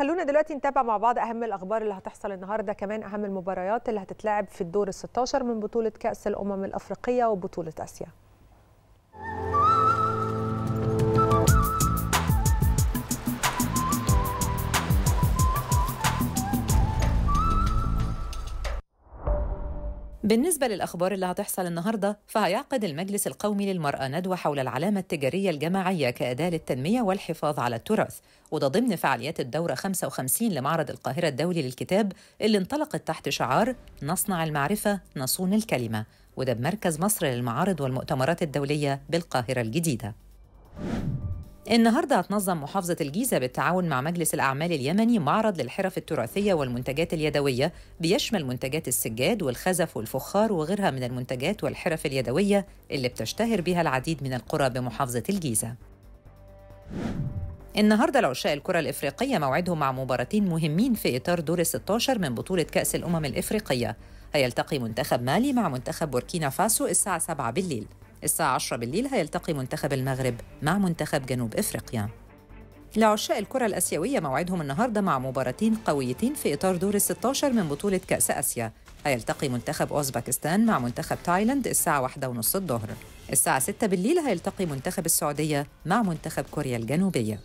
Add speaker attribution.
Speaker 1: خلونا دلوقتي نتابع مع بعض أهم الأخبار اللي هتحصل النهارده كمان أهم المباريات اللي هتتلعب في الدور ال 16 من بطولة كأس الأمم الأفريقية وبطولة آسيا.
Speaker 2: بالنسبة للأخبار اللي هتحصل النهاردة فهيعقد المجلس القومي للمرأة ندوة حول العلامة التجارية الجماعية كأداة للتنمية والحفاظ على التراث. وده ضمن فعاليات الدورة 55 لمعرض القاهرة الدولي للكتاب اللي انطلقت تحت شعار نصنع المعرفة نصون الكلمة. وده بمركز مصر للمعارض والمؤتمرات الدولية بالقاهرة الجديدة. النهارده هتنظم محافظة الجيزة بالتعاون مع مجلس الأعمال اليمني معرض للحرف التراثية والمنتجات اليدوية بيشمل منتجات السجاد والخزف والفخار وغيرها من المنتجات والحرف اليدوية اللي بتشتهر بها العديد من القرى بمحافظة الجيزة. النهارده العشاء الكرة الإفريقية موعدهم مع مباراتين مهمين في إطار دور ال 16 من بطولة كأس الأمم الإفريقية. هيلتقي منتخب مالي مع منتخب بوركينا فاسو الساعة 7 بالليل. الساعة 10 بالليل هيلتقي منتخب المغرب مع منتخب جنوب إفريقيا. لعشاء الكرة الأسيوية موعدهم النهاردة مع مباراتين قويتين في إطار دور ال 16 من بطولة كأس آسيا. هيلتقي منتخب أوزبكستان مع منتخب تايلاند الساعة واحدة ونص الظهر. الساعة 6 بالليل هيلتقي منتخب السعودية مع منتخب كوريا الجنوبية.